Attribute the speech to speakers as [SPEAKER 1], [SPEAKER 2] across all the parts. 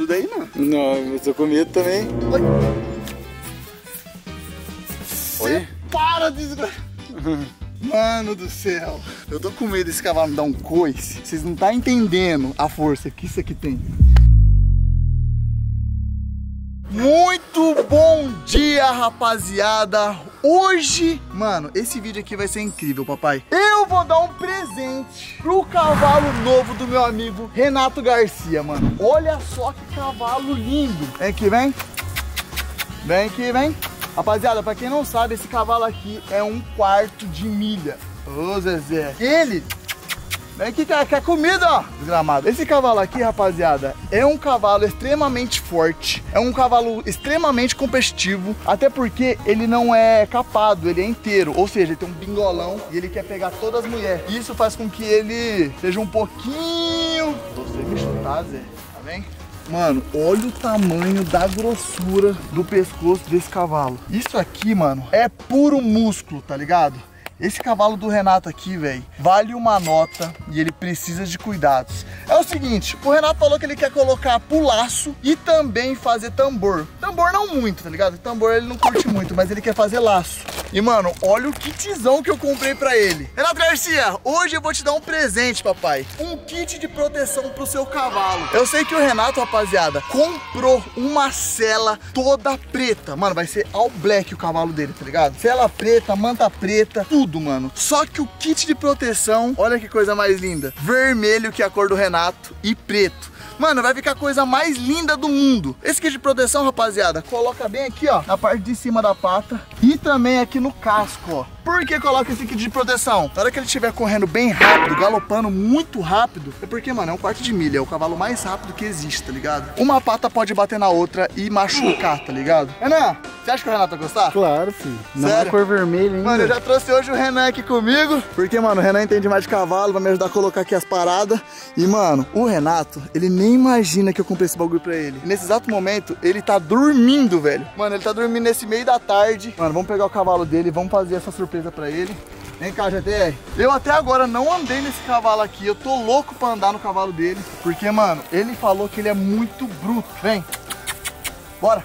[SPEAKER 1] tudo aí, não.
[SPEAKER 2] Não, eu tô com medo também.
[SPEAKER 1] Oi.
[SPEAKER 2] Oi?
[SPEAKER 1] Para, desgraça. Mano do céu. Eu tô com medo desse cavalo me dar um coice. Vocês não tá entendendo a força que isso aqui tem. Muito bom dia, rapaziada. Hoje, mano, esse vídeo aqui vai ser incrível, papai. Eu vou dar um presente pro cavalo novo do meu amigo Renato Garcia, mano. Olha só que cavalo lindo. Vem aqui, vem. Vem aqui, vem. Rapaziada, pra quem não sabe, esse cavalo aqui é um quarto de milha. Ô, Zezé. Ele Aqui, quer, quer comida, ó, desgramado. Esse cavalo aqui, rapaziada, é um cavalo extremamente forte. É um cavalo extremamente competitivo. Até porque ele não é capado, ele é inteiro. Ou seja, ele tem um bingolão e ele quer pegar todas as mulheres. Isso faz com que ele seja um pouquinho... Você me chutar, Zé. Tá bem? Mano, olha o tamanho da grossura do pescoço desse cavalo. Isso aqui, mano, é puro músculo, tá ligado? Esse cavalo do Renato aqui, velho, vale uma nota e ele precisa de cuidados. É o seguinte, o Renato falou que ele quer colocar pulaço e também fazer tambor. Tambor não muito, tá ligado? Tambor ele não curte muito, mas ele quer fazer laço. E, mano, olha o kitzão que eu comprei pra ele. Renato Garcia, hoje eu vou te dar um presente, papai. Um kit de proteção pro seu cavalo. Eu sei que o Renato, rapaziada, comprou uma cela toda preta. Mano, vai ser all black o cavalo dele, tá ligado? Cela preta, manta preta, tudo, mano. Só que o kit de proteção, olha que coisa mais linda. Vermelho, que é a cor do Renato, e preto. Mano, vai ficar a coisa mais linda do mundo. Esse kit de proteção, rapaziada, coloca bem aqui, ó, na parte de cima da pata e também aqui no casco, ó. Por que coloca esse kit de proteção? Na hora que ele estiver correndo bem rápido, galopando muito rápido, é porque, mano, é um quarto de milha, é o cavalo mais rápido que existe, tá ligado? Uma pata pode bater na outra e machucar, tá ligado? Renan, você acha que o Renato vai gostar?
[SPEAKER 2] Claro, filho. Não
[SPEAKER 1] Sério?
[SPEAKER 2] é cor vermelha ainda.
[SPEAKER 1] Mano, eu já trouxe hoje o Renan aqui comigo, porque, mano, o Renan entende mais de cavalo, vai me ajudar a colocar aqui as paradas. E, mano, o Renato, ele nem imagina que eu comprei esse bagulho pra ele. E nesse exato momento, ele tá dormindo, velho. Mano, ele tá dormindo nesse meio da tarde. Mano, vamos pegar o cavalo dele e vamos fazer essa surpresa pra ele. Vem cá, GTR. Eu até agora não andei nesse cavalo aqui. Eu tô louco pra andar no cavalo dele. Porque, mano, ele falou que ele é muito bruto. Vem. Bora.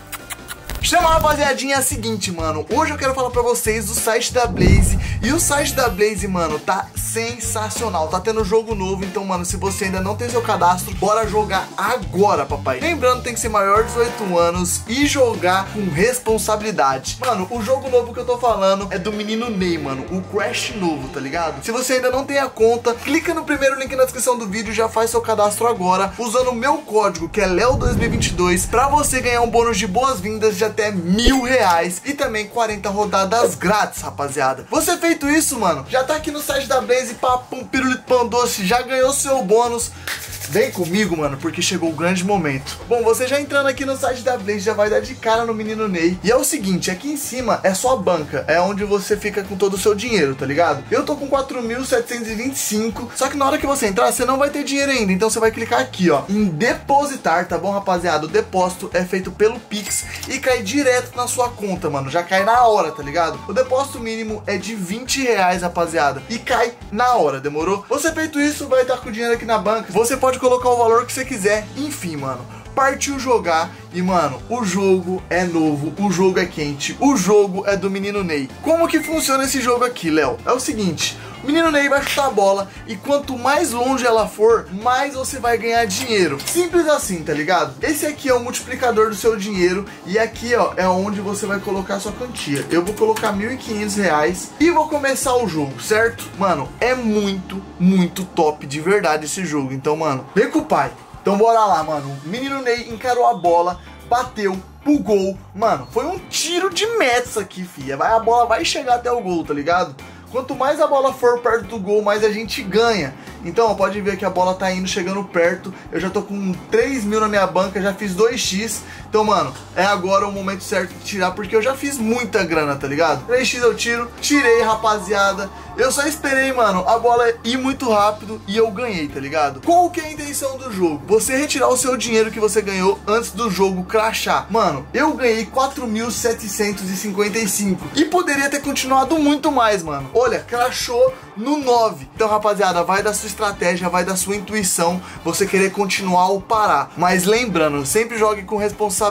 [SPEAKER 1] Chama rapaziadinha, é a seguinte, mano. Hoje eu quero falar pra vocês do site da Blaze. E o site da Blaze, mano, tá sensacional. Tá tendo jogo novo. Então, mano, se você ainda não tem seu cadastro, bora jogar agora, papai. Lembrando, tem que ser maior de 18 anos e jogar com responsabilidade. Mano, o jogo novo que eu tô falando é do menino Ney, mano. O Crash novo, tá ligado? Se você ainda não tem a conta, clica no primeiro link na descrição do vídeo e já faz seu cadastro agora. Usando o meu código, que é LEO2022, pra você ganhar um bônus de boas-vindas de até mil reais e também 40 rodadas grátis, rapaziada. Você feito isso, mano, já tá aqui no site da Blaze, papum, pirulito pão doce, já ganhou seu bônus. Vem comigo, mano, porque chegou o grande momento. Bom, você já entrando aqui no site da Blaze já vai dar de cara no menino Ney. E é o seguinte, aqui em cima é sua banca, é onde você fica com todo o seu dinheiro, tá ligado? Eu tô com 4.725, só que na hora que você entrar, você não vai ter dinheiro ainda. Então você vai clicar aqui, ó, em depositar, tá bom, rapaziada? O depósito é feito pelo Pix e cai direto na sua conta, mano. Já cai na hora, tá ligado? O depósito mínimo é de 20 reais, rapaziada. E cai na hora, demorou? Você feito isso, vai estar com o dinheiro aqui na banca. Você pode colocar o valor que você quiser. Enfim, mano partiu jogar e, mano, o jogo é novo, o jogo é quente, o jogo é do menino Ney. Como que funciona esse jogo aqui, Léo? É o seguinte, o menino Ney vai chutar a bola e quanto mais longe ela for, mais você vai ganhar dinheiro. Simples assim, tá ligado? Esse aqui é o multiplicador do seu dinheiro e aqui, ó, é onde você vai colocar a sua quantia. Eu vou colocar R$ 1.500 e vou começar o jogo, certo? Mano, é muito, muito top de verdade esse jogo. Então, mano, vem com o pai. Então bora lá, mano. O menino Ney encarou a bola, bateu, pro gol. Mano, foi um tiro de meta aqui, filha. Vai, a bola vai chegar até o gol, tá ligado? Quanto mais a bola for perto do gol, mais a gente ganha. Então, ó, pode ver que a bola tá indo, chegando perto. Eu já tô com 3 mil na minha banca, já fiz 2x. Então, mano, é agora o momento certo de tirar, porque eu já fiz muita grana, tá ligado? 3x eu tiro, tirei, rapaziada. Eu só esperei, mano, a bola ir muito rápido e eu ganhei, tá ligado? Qual que é a intenção do jogo? Você retirar o seu dinheiro que você ganhou antes do jogo crashar. Mano, eu ganhei 4.755 e poderia ter continuado muito mais, mano. Olha, crashou no 9. Então, rapaziada, vai da sua estratégia, vai da sua intuição, você querer continuar ou parar. Mas lembrando, sempre jogue com responsabilidade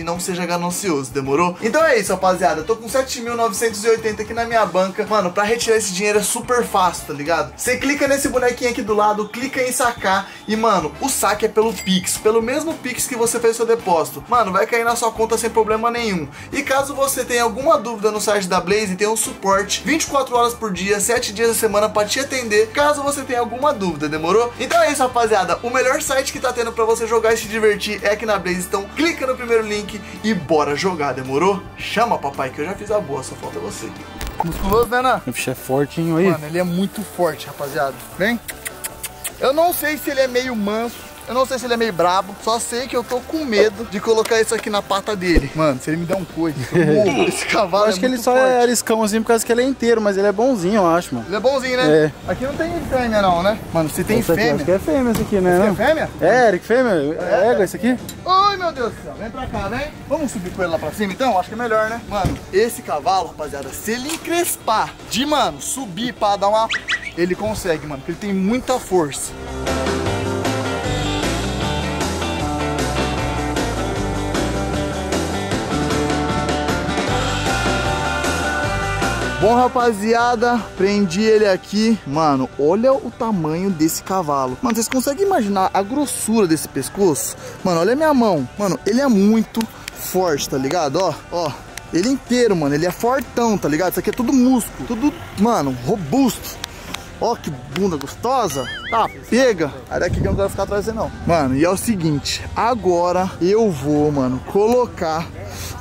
[SPEAKER 1] e não seja ganancioso, demorou? Então é isso, rapaziada. Tô com 7.980 aqui na minha banca. Mano, pra retirar esse dinheiro é super fácil, tá ligado? Você clica nesse bonequinho aqui do lado, clica em sacar e, mano, o saque é pelo Pix, pelo mesmo Pix que você fez seu depósito. Mano, vai cair na sua conta sem problema nenhum. E caso você tenha alguma dúvida no site da Blaze, tem um suporte 24 horas por dia, 7 dias da semana pra te atender, caso você tenha alguma dúvida, demorou? Então é isso, rapaziada. O melhor site que tá tendo pra você jogar e se divertir é aqui na Blaze. Então clica no primeiro link e bora jogar, demorou? Chama, papai, que eu já fiz a boa, só falta você. Musculoso, né, Nan?
[SPEAKER 2] O bicho é fortinho aí.
[SPEAKER 1] Mano, ele é muito forte, rapaziada. Vem. Eu não sei se ele é meio manso. Eu não sei se ele é meio brabo, só sei que eu tô com medo de colocar isso aqui na pata dele. Mano, se ele me der um coice, eu. Esse cavalo
[SPEAKER 2] Eu acho
[SPEAKER 1] é
[SPEAKER 2] que ele só
[SPEAKER 1] forte.
[SPEAKER 2] é ariscão assim por causa que ele é inteiro, mas ele é bonzinho, eu acho, mano.
[SPEAKER 1] Ele é bonzinho, né?
[SPEAKER 2] É.
[SPEAKER 1] Aqui não tem fêmea não, né? Mano, se tem
[SPEAKER 2] Essa aqui,
[SPEAKER 1] fêmea...
[SPEAKER 2] acho que é fêmea esse aqui, né?
[SPEAKER 1] Esse é fêmea?
[SPEAKER 2] É, Eric, fêmea? É égua esse aqui?
[SPEAKER 1] Ai, meu Deus do céu. Vem pra cá, vem. Vamos subir com ele lá pra cima, então? Acho que é melhor, né? Mano, esse cavalo, rapaziada, se ele encrespar de, mano, subir pra dar uma... Ele consegue, mano, porque ele tem muita força. Bom, rapaziada, prendi ele aqui. Mano, olha o tamanho desse cavalo. Mano, vocês conseguem imaginar a grossura desse pescoço? Mano, olha a minha mão. Mano, ele é muito forte, tá ligado? Ó, ó. Ele inteiro, mano. Ele é fortão, tá ligado? Isso aqui é tudo músculo. Tudo, mano, robusto. Ó, que bunda gostosa. Tá, pega. Aí daqui que eu não quero ficar atrás de não. Mano, e é o seguinte. Agora eu vou, mano, colocar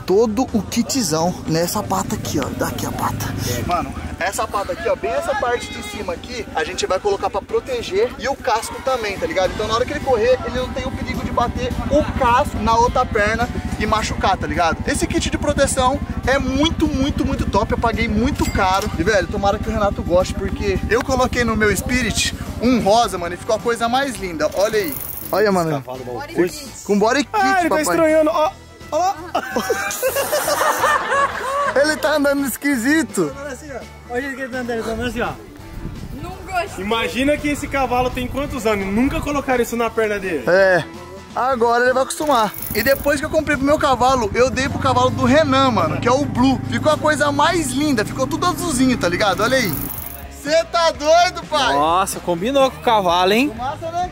[SPEAKER 1] todo o kitzão nessa pata aqui, ó. Daqui a pata. Mano, essa pata aqui, ó, bem essa parte de cima aqui, a gente vai colocar pra proteger e o casco também, tá ligado? Então na hora que ele correr, ele não tem o perigo de bater o casco na outra perna e machucar, tá ligado? Esse kit de proteção é muito, muito, muito top. Eu paguei muito caro. E, velho, tomara que o Renato goste, porque eu coloquei no meu Spirit um rosa, mano, e ficou a coisa mais linda. Olha aí. Olha, mano. Com body kit,
[SPEAKER 2] Ah, ele tá
[SPEAKER 1] papai.
[SPEAKER 2] estranhando. Ó, ó.
[SPEAKER 1] Ele tá andando esquisito.
[SPEAKER 3] Olha o jeito que ele tá andando, ele tá andando assim, ó.
[SPEAKER 4] Não.
[SPEAKER 5] Imagina que esse cavalo tem quantos anos? Nunca colocaram isso na perna dele.
[SPEAKER 1] É. Agora ele vai acostumar. E depois que eu comprei pro meu cavalo, eu dei pro cavalo do Renan, mano, que é o Blue. Ficou a coisa mais linda, ficou tudo azulzinho, tá ligado? Olha aí. Você tá doido, pai?
[SPEAKER 3] Nossa, combinou com o cavalo, hein?
[SPEAKER 1] Fumaça, né?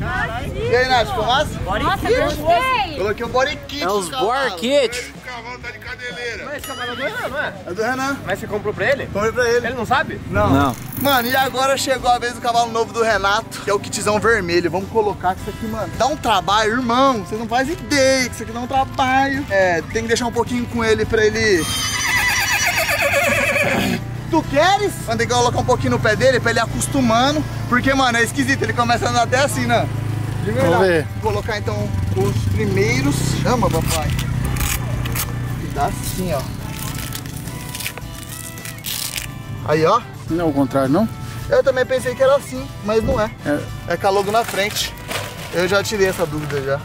[SPEAKER 1] E aí, Nath, fumaça?
[SPEAKER 4] Nossa, gostei.
[SPEAKER 1] Coloquei o body kit
[SPEAKER 3] É os
[SPEAKER 1] cavalo.
[SPEAKER 3] borquete.
[SPEAKER 5] O cavalo tá de cadeleira.
[SPEAKER 3] Esse cavalo é do Renan, não é?
[SPEAKER 1] É do Renan.
[SPEAKER 3] Mas você comprou pra ele?
[SPEAKER 1] Comprei pra ele.
[SPEAKER 3] Ele não sabe?
[SPEAKER 1] Não.
[SPEAKER 2] Não.
[SPEAKER 1] Mano, e agora chegou a vez do cavalo novo do Renato, que é o kitzão vermelho. Vamos colocar que isso aqui, mano, dá um trabalho, irmão. Você não faz ideia que isso aqui dá um trabalho. É, tem que deixar um pouquinho com ele pra ele... Tu queres? Mano, tem que colocar um pouquinho no pé dele pra ele ir acostumando. Porque, mano, é esquisito. Ele começa a andar até assim, né? De verdade.
[SPEAKER 2] Vamos ver.
[SPEAKER 1] Vou colocar, então, os primeiros... Chama, papai. E dá assim, ó. Aí, ó.
[SPEAKER 2] Não é o contrário, não?
[SPEAKER 1] Eu também pensei que era assim, mas não é.
[SPEAKER 2] É,
[SPEAKER 1] É com a logo na frente. Eu já tirei essa dúvida já.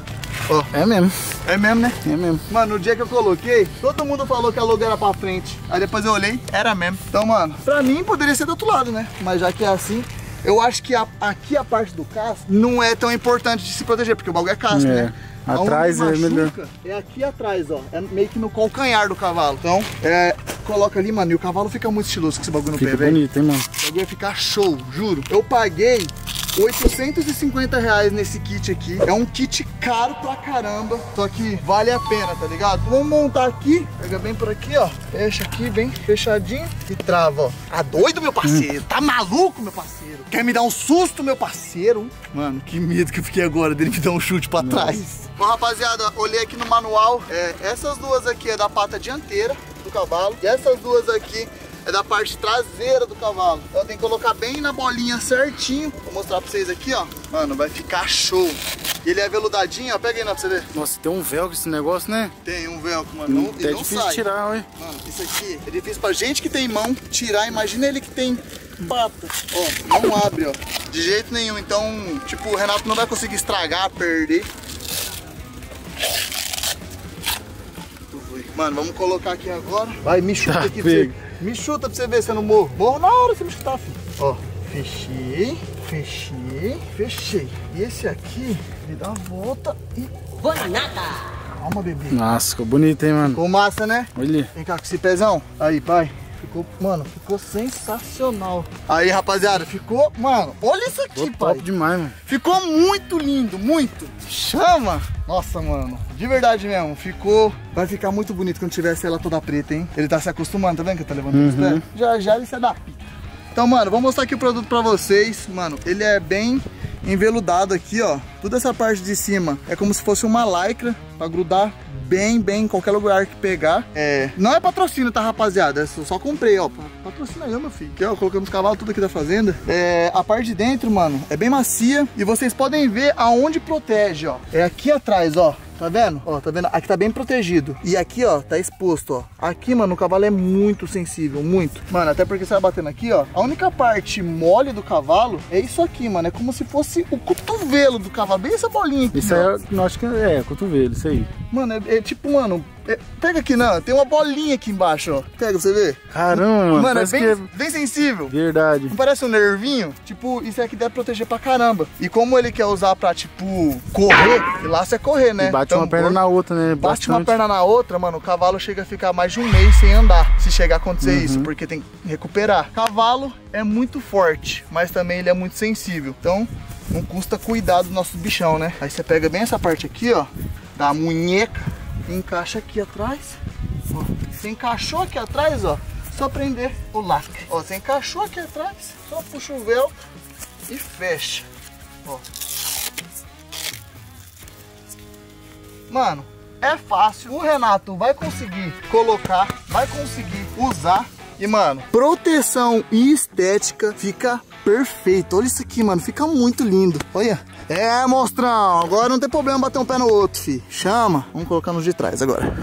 [SPEAKER 1] Ó,
[SPEAKER 2] é mesmo.
[SPEAKER 1] é mesmo, né?
[SPEAKER 2] É mesmo.
[SPEAKER 1] Mano, no dia que eu coloquei, todo mundo falou que a logo era pra frente. Aí depois eu olhei, era mesmo. Então, mano, pra mim poderia ser do outro lado, né? Mas já que é assim, eu acho que a- aqui a parte do casco não é tão importante de se proteger, porque o bagulho é casco,
[SPEAKER 2] É.
[SPEAKER 1] né?
[SPEAKER 2] Atrás é melhor.
[SPEAKER 1] É aqui atrás, ó. É meio que no calcanhar do cavalo. Então, é. Coloca ali, mano, e o cavalo fica muito estiloso com esse bagulho no
[SPEAKER 2] Fica
[SPEAKER 1] pé, velho.
[SPEAKER 2] bonito, hein, mano?
[SPEAKER 1] O bagulho vai ficar show, juro. Eu paguei 850 reais nesse kit aqui. É um kit caro pra caramba, só que vale a pena, tá ligado? Vamos montar aqui, pega bem por aqui, ó. Fecha aqui, bem fechadinho e trava, ó. Tá doido, meu parceiro? Tá maluco, meu parceiro? Quer me dar um susto, meu parceiro? Mano, que medo que eu fiquei agora dele me dar um chute pra trás. Bom, rapaziada, olhei aqui no manual. É, essas duas aqui é da pata dianteira do cavalo. E essas duas aqui é da parte traseira do cavalo. Então tem que colocar bem na bolinha certinho. Vou mostrar pra vocês aqui, ó. Mano, vai ficar show. E ele é veludadinho, ó. Pega aí, pra você ver.
[SPEAKER 2] Nossa, tem um com esse negócio, né?
[SPEAKER 1] Tem um velcro, mano. Não,
[SPEAKER 2] é
[SPEAKER 1] não
[SPEAKER 2] difícil
[SPEAKER 1] sai.
[SPEAKER 2] tirar, ué.
[SPEAKER 1] Mano, isso aqui é difícil pra gente que tem mão tirar. Imagina ele que tem pata. Ó, não abre, ó. De jeito nenhum. Então, tipo, o Renato não vai conseguir estragar, perder. Mano, vamos colocar aqui agora. Vai, me chuta
[SPEAKER 2] Tá
[SPEAKER 1] aqui pra você.
[SPEAKER 2] pego.
[SPEAKER 1] Me chuta pra você ver se eu não morro. Morro na hora que você me chutar, filho. Ó, fechei, fechei, fechei. E esse aqui, ele dá a volta e... Calma, bebê.
[SPEAKER 2] Nossa, ficou bonito, hein, mano?
[SPEAKER 1] Ficou massa, né?
[SPEAKER 2] Olha.
[SPEAKER 1] Vem cá com esse pezão. Aí, pai. Ficou, mano, ficou sensacional. Aí, rapaziada, ficou, mano, olha isso aqui,
[SPEAKER 2] Ficou
[SPEAKER 1] pai.
[SPEAKER 2] top demais, mano.
[SPEAKER 1] Ficou muito lindo, muito. Chama! Nossa, mano, de verdade mesmo, ficou... Vai ficar muito bonito quando tivesse ela toda preta, hein? Ele tá se acostumando, tá vendo que tá levando os pés? Já, já ele se adapta. Então, mano, vou mostrar aqui o produto pra vocês. Mano, ele é bem enveludado aqui, ó. Toda essa parte de cima é como se fosse uma lycra pra grudar bem, bem em qualquer lugar que pegar. É, não é patrocínio, tá, rapaziada? É só, comprei, ó. Pa- Patrocina aí, meu filho. Aqui, ó, colocando os cavalos tudo aqui da fazenda. É, a parte de dentro, mano, é bem macia e vocês podem ver aonde protege, ó. É aqui atrás, ó. Tá vendo? Ó, tá vendo? Aqui tá bem protegido. E aqui, ó, tá exposto, ó. Aqui, mano, o cavalo é muito sensível, muito. Mano, até porque você vai batendo aqui, ó. A única parte mole do cavalo é isso aqui, mano. É como se fosse o cotovelo do cavalo. Bem essa bolinha aqui,
[SPEAKER 2] Isso aí, eu acho que é, cotovelo, isso aí.
[SPEAKER 1] Mano, é, é tipo, mano... é- pega aqui, não. Tem uma bolinha aqui embaixo, ó. Pega pra você ver.
[SPEAKER 2] Caramba, mano,
[SPEAKER 1] é bem,
[SPEAKER 2] que é
[SPEAKER 1] bem sensível.
[SPEAKER 2] verdade.
[SPEAKER 1] Não parece um nervinho? Tipo, isso aqui deve proteger pra caramba. E como ele quer usar pra, tipo, correr, e lá você é correr, né?
[SPEAKER 2] E bate
[SPEAKER 1] Então,
[SPEAKER 2] uma perna na outra, né?
[SPEAKER 1] Bate uma
[SPEAKER 2] Bastante.
[SPEAKER 1] perna na outra, mano, o cavalo chega a ficar mais de um mês sem andar, se chegar a acontecer
[SPEAKER 2] Uhum.
[SPEAKER 1] isso, porque tem que recuperar. Cavalo é muito forte, mas também ele é muito sensível. Então, não custa cuidar do nosso bichão, né? Aí você pega bem essa parte aqui, ó, da munheca, encaixa aqui atrás. Ó, você encaixou aqui atrás, ó, só prender o lacre. Ó, você encaixou aqui atrás, só puxa o véu e fecha. Ó. Mano, é fácil. O Renato vai conseguir colocar, vai conseguir usar. E, mano, proteção e estética fica perfeito. Olha isso aqui, mano. Fica muito lindo. Olha. É, monstrão. Agora não tem problema bater um pé no outro, fi. Chama. Vamos colocar nos de trás agora.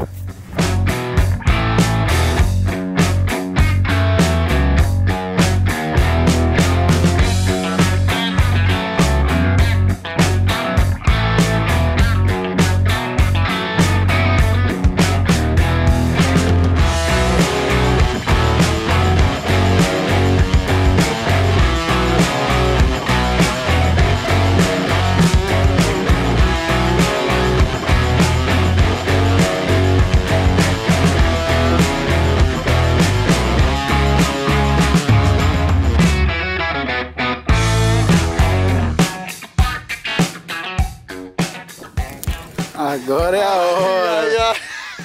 [SPEAKER 2] Hora.
[SPEAKER 1] Ai, ai.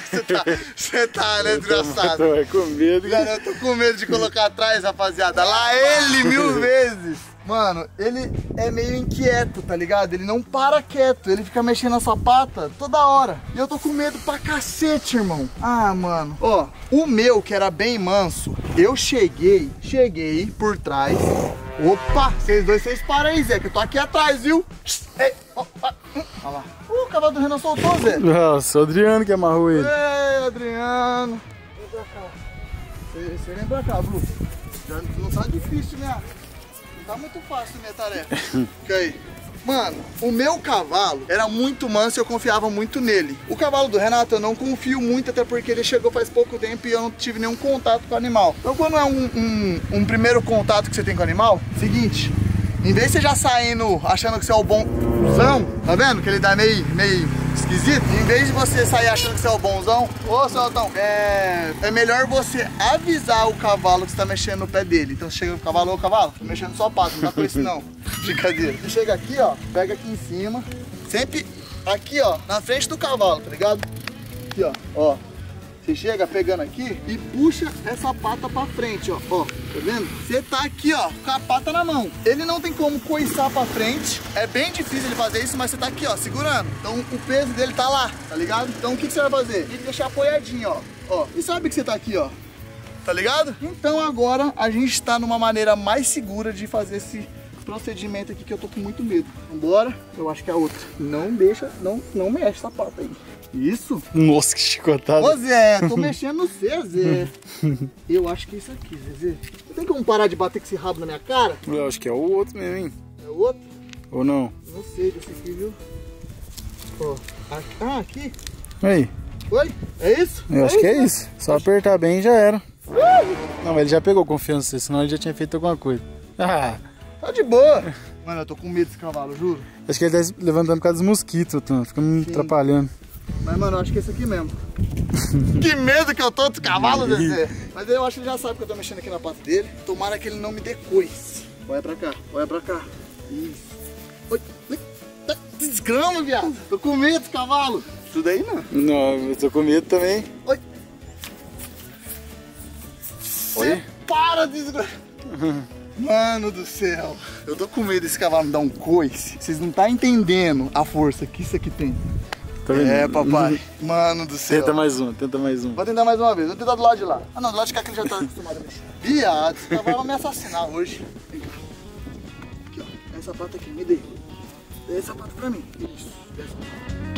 [SPEAKER 1] Você tá, você tá, né, desgraçado?
[SPEAKER 2] Tô é com medo.
[SPEAKER 1] Cara, eu tô com medo de colocar atrás, rapaziada. Lá ele mil vezes. Mano, ele é meio inquieto, tá ligado? Ele não para quieto, ele fica mexendo a sapata toda hora. E eu tô com medo pra cacete, irmão. Ah, mano. Ó, o meu, que era bem manso, eu cheguei, cheguei por trás. Opa, vocês dois, vocês param aí, Zé, que eu tô aqui atrás, viu? Ei, hum, olha lá. Uh, o cavalo do Renan soltou, Zé.
[SPEAKER 2] Nossa, o Adriano que amarrou ele.
[SPEAKER 1] Ei, Adriano. Vem pra cá. Você, você vem pra cá, Blu. Já não tá difícil, né? Não tá muito fácil minha tarefa. Fica aí. Mano, o meu cavalo era muito manso e eu confiava muito nele. O cavalo do Renato eu não confio muito, até porque ele chegou faz pouco tempo e eu não tive nenhum contato com o animal. Então quando é um, um, um primeiro contato que você tem com o animal, seguinte, em vez de você já saindo achando que você é o bonzão, tá vendo? Que ele dá meio, meio esquisito. Em vez de você sair achando que você é o bonzão, ô seu Altão, é, é melhor você avisar o cavalo que você tá mexendo no pé dele. Então você chega no cavalo, ô cavalo, tô mexendo só pato, não dá com isso não. Brincadeira. Você chega aqui, ó, pega aqui em cima, sempre aqui, ó, na frente do cavalo, tá ligado? Aqui, ó, ó. Você chega pegando aqui e puxa essa pata pra frente, ó. Ó, tá vendo? Você tá aqui, ó, com a pata na mão. Ele não tem como coiçar pra frente. É bem difícil ele fazer isso, mas você tá aqui, ó, segurando. Então o peso dele tá lá, tá ligado? Então o que, que você vai fazer? Ele deixar apoiadinho, ó. Ó, e sabe que você tá aqui, ó. Tá ligado? Então agora a gente tá numa maneira mais segura de fazer esse procedimento aqui que eu tô com muito medo. Vambora. Eu acho que é a outra. Não deixa, não, não mexe essa pata aí. Isso.
[SPEAKER 2] Nossa, que chicotada.
[SPEAKER 1] Ô Zé, tô mexendo no C, Zé. Eu acho que é isso aqui, Zé. Não tem como parar de bater com esse rabo na minha cara?
[SPEAKER 2] Eu acho que é o outro mesmo, hein?
[SPEAKER 1] É o outro?
[SPEAKER 2] Ou não?
[SPEAKER 1] Não sei desse aqui, viu? Ó, aqui- ah, aqui?
[SPEAKER 2] Aí.
[SPEAKER 1] Oi? É isso?
[SPEAKER 2] Eu acho que é isso. Só apertar bem e já era. Não, mas ele já pegou confiança, senão ele já tinha feito alguma coisa. Ah,
[SPEAKER 1] Tá de boa. Mano, eu tô com medo desse cavalo, juro.
[SPEAKER 2] acho que ele tá levantando por causa dos mosquitos, Tom. Fica me atrapalhando.
[SPEAKER 1] Mas, mano, eu acho que é esse aqui mesmo. que medo que eu tô desse cavalo, Zezé. Mas eu acho que ele já sabe que eu tô mexendo aqui na pata dele. Tomara que ele não me dê cois. Olha pra cá, olha pra cá. Isso. Oi, oi. Tá, Desgrama, viado. Tô com medo desse cavalo. Isso daí não.
[SPEAKER 2] Não, eu tô com medo também.
[SPEAKER 1] Oi.
[SPEAKER 2] Oi?
[SPEAKER 1] Para, desgrama. Mano do céu. Eu tô com medo desse cavalo me dar um coice. Vocês não tá entendendo a força que isso aqui tem.
[SPEAKER 2] Tá?
[SPEAKER 1] É, papai. Mano do céu.
[SPEAKER 2] Tenta mais um, tenta mais um.
[SPEAKER 1] Vou tentar mais uma vez. Vou tentar do lado de lá. Ah, não, do lado de cá que ele já tá acostumado a mexer. Viado, cavalo vai me assassinar hoje. Aqui, ó. Essa pata aqui, me dê. Dê essa pata pra mim. Isso. Dê essa pata.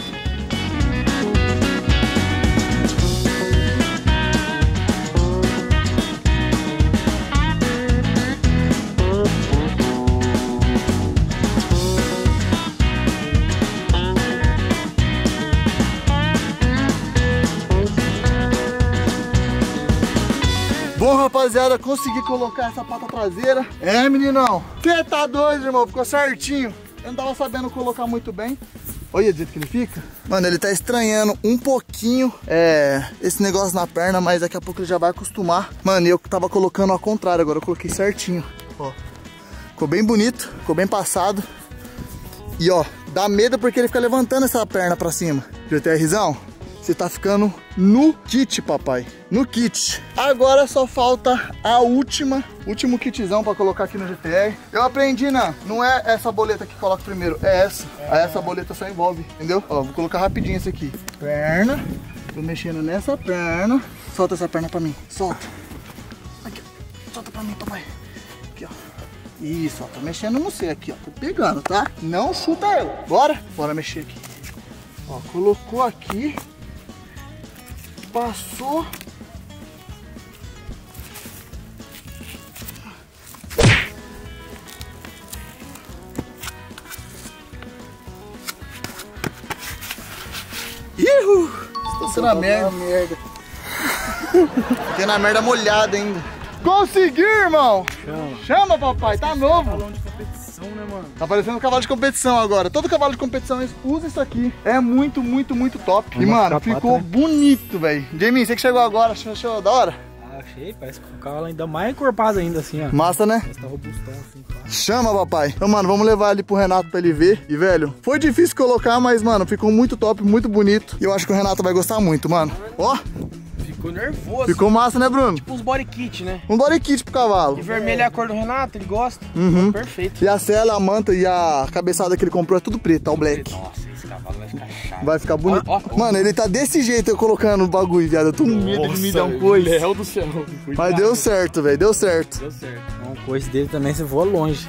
[SPEAKER 1] Rapaziada, consegui colocar essa pata traseira. É, meninão. Você tá doido, irmão. Ficou certinho. Eu não tava sabendo colocar muito bem. Olha o jeito que ele fica. Mano, ele tá estranhando um pouquinho é, esse negócio na perna, mas daqui a pouco ele já vai acostumar. Mano, eu tava colocando ao contrário, agora eu coloquei certinho. Ó. Ficou bem bonito, ficou bem passado. E ó, dá medo porque ele fica levantando essa perna pra cima. GTRzão, você tá ficando no kit, papai. No kit. Agora só falta a última, último kitzão pra colocar aqui no GTR. Eu aprendi, não, não é essa boleta que coloca primeiro, é essa. Aí essa boleta só envolve, entendeu? Ó, vou colocar rapidinho esse aqui. Perna, tô mexendo nessa perna. Solta essa perna pra mim, solta. Aqui, ó. solta pra mim, papai. Aqui, ó. Isso, ó, tô mexendo no C aqui, ó. Tô pegando, tá? Não chuta eu. Bora? Bora mexer aqui. Ó, colocou aqui. Passou. Ihu! Tô sendo a merda. merda. Fiquei na merda molhada ainda. Consegui, irmão!
[SPEAKER 2] Chama.
[SPEAKER 1] Chama, papai, tá novo.
[SPEAKER 2] Mano?
[SPEAKER 1] Tá parecendo um cavalo de competição agora. Todo cavalo de competição usa isso aqui. É muito, muito, muito top. E, mano,
[SPEAKER 2] a
[SPEAKER 1] ficou
[SPEAKER 2] pata, né?
[SPEAKER 1] bonito, velho. Jamie, você que chegou agora, achou, achou da hora?
[SPEAKER 3] Ah, achei, parece que o cavalo ainda mais encorpado ainda assim, ó.
[SPEAKER 1] Massa, né?
[SPEAKER 3] Parece que tá robustão assim, pá.
[SPEAKER 1] Chama, papai. Então, mano, vamos levar ali pro Renato pra ele ver. E, velho, foi difícil colocar, mas, mano, ficou muito top, muito bonito. E eu acho que o Renato vai gostar muito, mano. Ó,
[SPEAKER 3] Ficou nervoso.
[SPEAKER 1] ficou massa, né, Bruno?
[SPEAKER 3] Tipo uns body kit, né?
[SPEAKER 1] Um body kit pro cavalo.
[SPEAKER 3] E vermelho é a cor do Renato, ele gosta.
[SPEAKER 1] Uhum.
[SPEAKER 3] Perfeito.
[SPEAKER 1] E a sela, a manta e a cabeçada que ele comprou é tudo preto, ó, o black.
[SPEAKER 3] Nossa, esse cavalo vai ficar chato.
[SPEAKER 1] Vai ficar bonito. Mano, ele tá desse jeito eu colocando o bagulho, viado. Eu tô com medo de me dar um coice.
[SPEAKER 2] Léo do céu.
[SPEAKER 1] Mas deu certo, velho. Deu certo.
[SPEAKER 3] Deu certo. Um coice dele também você voa longe.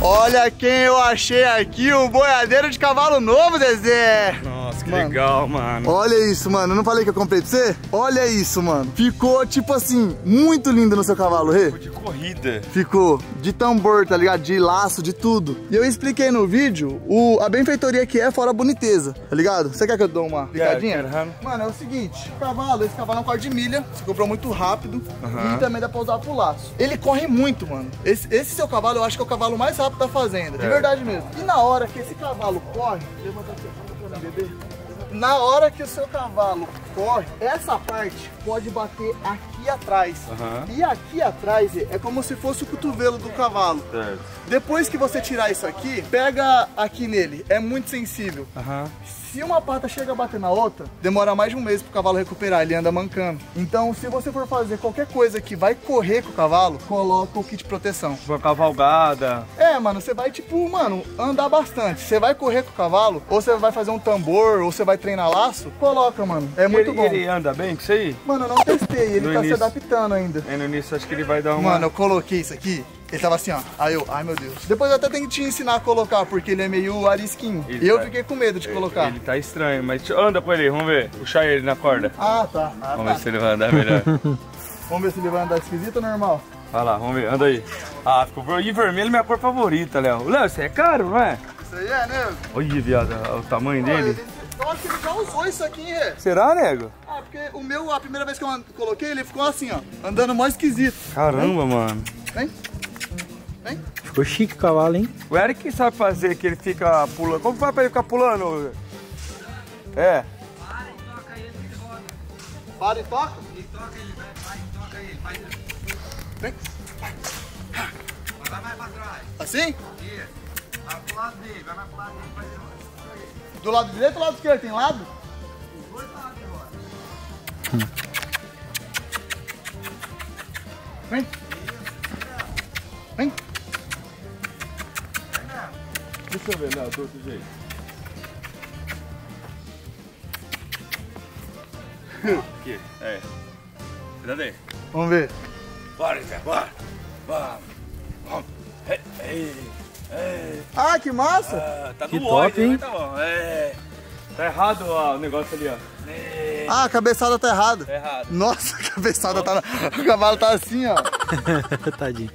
[SPEAKER 1] Olha quem eu achei aqui, o boiadeiro de cavalo novo, Zezé.
[SPEAKER 5] Nossa, que
[SPEAKER 1] Mano.
[SPEAKER 5] legal, mano.
[SPEAKER 1] Olha isso, mano. Eu não falei que eu comprei pra você? Olha isso, mano. Ficou, tipo assim, muito lindo no seu cavalo, Rê.
[SPEAKER 5] De corrida.
[SPEAKER 1] Ficou de tambor, tá ligado? De laço, de tudo. E eu expliquei no vídeo o, a benfeitoria que é fora a boniteza, tá ligado? Você quer que eu dou uma picadinha?
[SPEAKER 5] quero, aham.
[SPEAKER 1] Mano, é o seguinte, o cavalo, esse cavalo é um quarto de milha, você comprou muito rápido e também dá pra usar pro laço. Ele corre muito, mano. Esse, esse seu cavalo, eu acho que é o cavalo mais rápido da fazenda, de verdade mesmo. E na hora que esse cavalo corre, levanta aqui, Na hora que o seu cavalo corre, essa parte pode bater aqui atrás.
[SPEAKER 5] Aham.
[SPEAKER 1] E aqui atrás é como se fosse o cotovelo do cavalo.
[SPEAKER 5] Certo.
[SPEAKER 1] Depois que você tirar isso aqui, pega aqui nele. É muito sensível.
[SPEAKER 5] Aham.
[SPEAKER 1] Se uma pata chega a bater na outra, demora mais de um mês pro cavalo recuperar, ele anda mancando. Então, se você for fazer qualquer coisa que vai correr com o cavalo, coloca o kit de proteção.
[SPEAKER 5] Tipo cavalgada.
[SPEAKER 1] É, mano, você vai, tipo, mano, andar bastante. Você vai correr com o cavalo, ou você vai fazer um tambor, ou você vai treinar laço, coloca, mano. É muito
[SPEAKER 5] ele,
[SPEAKER 1] bom.
[SPEAKER 5] Ele anda bem com isso aí?
[SPEAKER 1] Mano, eu não testei, ele
[SPEAKER 5] No
[SPEAKER 1] tá
[SPEAKER 5] início.
[SPEAKER 1] Adaptando ainda.
[SPEAKER 5] É, no início acho que ele vai dar uma...
[SPEAKER 1] Mano, eu coloquei isso aqui, ele tava assim, ó. Aí eu, ai meu Deus. Depois eu até tenho que te ensinar a colocar, porque ele é meio arisquinho.
[SPEAKER 5] Ele
[SPEAKER 1] E eu
[SPEAKER 5] tá-
[SPEAKER 1] fiquei com medo de colocar.
[SPEAKER 5] Ele tá estranho, mas anda com ele, vamos ver. Puxar ele na corda.
[SPEAKER 1] Ah, tá. Ah,
[SPEAKER 5] Vamos
[SPEAKER 1] tá.
[SPEAKER 5] ver se ele vai andar melhor.
[SPEAKER 1] Vamos ver se ele vai andar esquisito ou normal.
[SPEAKER 5] Vai lá, vamos ver, anda aí. Ah, ficou ver- e vermelho é minha cor favorita, Léo. Léo, isso é caro, não é?
[SPEAKER 1] Isso aí é, né?
[SPEAKER 5] Olha, viado, o tamanho
[SPEAKER 1] Pô,
[SPEAKER 5] dele.
[SPEAKER 1] ele- Olha acho que ele já usou isso aqui, hein, Rê?
[SPEAKER 3] Será, nego?
[SPEAKER 1] Ah, porque o meu, a primeira vez que eu coloquei, ele ficou assim, ó. Andando mó esquisito.
[SPEAKER 3] Caramba, mano.
[SPEAKER 1] Vem. Vem.
[SPEAKER 3] Ficou chique o cavalo, hein?
[SPEAKER 6] O Eric sabe fazer que ele fica pulando. Como faz pra ele ficar pulando? É.
[SPEAKER 1] Para e toca. Vem. Assim? Do lado direito ou do lado esquerdo? Tem lado? Vem. Vem.
[SPEAKER 6] Deixa eu ver, não, do outro jeito. Aqui, é. Cuidado aí.
[SPEAKER 1] Vamos ver.
[SPEAKER 6] Bora, Zé, bora. Vamos. Vamos. Ei, ei, ei.
[SPEAKER 1] Ah, que massa!
[SPEAKER 6] Ah, tá
[SPEAKER 3] Que
[SPEAKER 6] no
[SPEAKER 3] top,
[SPEAKER 6] ódio,
[SPEAKER 3] hein?
[SPEAKER 6] Tá bom. É. Tá errado ó, o negócio ali, ó. É.
[SPEAKER 1] Ah, a cabeçada tá errada.
[SPEAKER 6] Tá errado.
[SPEAKER 1] Nossa, a cabeçada tá... Na... O cavalo tá assim, ó.
[SPEAKER 3] Tadinho.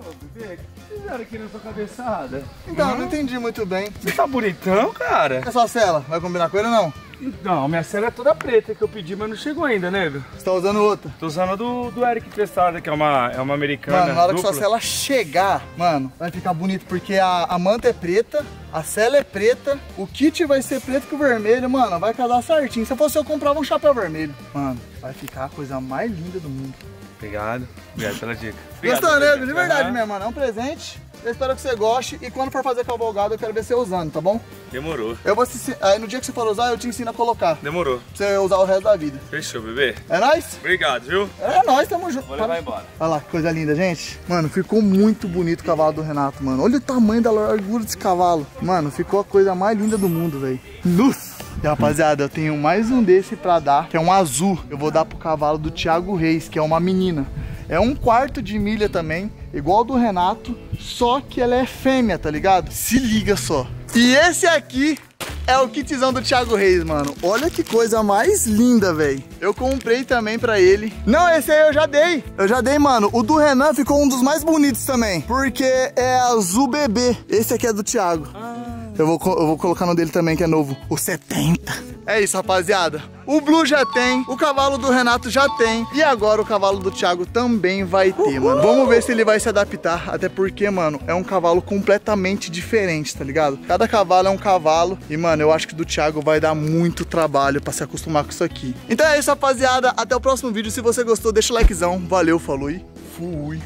[SPEAKER 6] Ô, bebê, o que fizeram aqui na sua cabeçada?
[SPEAKER 1] Então, eu não entendi muito bem.
[SPEAKER 6] Você tá bonitão, cara?
[SPEAKER 1] É só cela, vai combinar com ele ou não?
[SPEAKER 6] Não, minha cela é toda preta que eu pedi, mas não chegou ainda, nego.
[SPEAKER 1] Você tá usando outra.
[SPEAKER 6] Tô usando a do, do Eric Testada, que é uma, é uma americana.
[SPEAKER 1] Mano, na hora que
[SPEAKER 6] dupla.
[SPEAKER 1] sua cela chegar, mano, vai ficar bonito, porque a, a manta é preta, a cela é preta, o kit vai ser preto com vermelho, mano, vai casar certinho. Se fosse eu, comprava um chapéu vermelho. Mano, vai ficar a coisa mais linda do mundo.
[SPEAKER 6] Obrigado. Obrigado pela dica. Obrigado,
[SPEAKER 1] Gostou, nego? De verdade mesmo, mano, é um presente. Eu espero que você goste e quando for fazer cavalgada eu quero ver você usando, tá bom?
[SPEAKER 6] Demorou.
[SPEAKER 1] Eu vou te aí no dia que você for usar eu te ensino a colocar, pra
[SPEAKER 6] Demorou.
[SPEAKER 1] você usar o resto da vida.
[SPEAKER 6] Fechou, bebê.
[SPEAKER 1] É nóis?
[SPEAKER 6] Obrigado, viu?
[SPEAKER 1] É nóis, tamo junto.
[SPEAKER 6] Vou levar embora.
[SPEAKER 1] Olha lá, que coisa linda, gente. Mano, ficou muito bonito o cavalo do Renato, mano. Olha o tamanho da largura desse cavalo. Mano, ficou a coisa mais linda do mundo, velho. Nossa! E rapaziada, eu tenho mais um desse pra dar, que é um azul. Eu vou dar pro cavalo do Thiago Reis, que é uma menina. É um quarto de milha também, igual do Renato, só que ela é fêmea, tá ligado? Se liga só. E esse aqui é o kitzão do Thiago Reis, mano. Olha que coisa mais linda, velho. Eu comprei também pra ele. Não, esse aí eu já dei. Eu já dei, mano. O do Renan ficou um dos mais bonitos também. Porque é azul bebê. Esse aqui é do Thiago. Eu vou, eu vou colocar no dele também, que é novo. O 70. É isso, rapaziada. O Blue já tem, o cavalo do Renato já tem. E agora o cavalo do Thiago também vai ter, mano. Vamos ver se ele vai se adaptar. Até porque, mano, é um cavalo completamente diferente, tá ligado? Cada cavalo é um cavalo. E, mano, eu acho que do Thiago vai dar muito trabalho pra se acostumar com isso aqui. Então é isso, rapaziada. Até o próximo vídeo. Se você gostou, deixa o likezão. Valeu, falou e fui.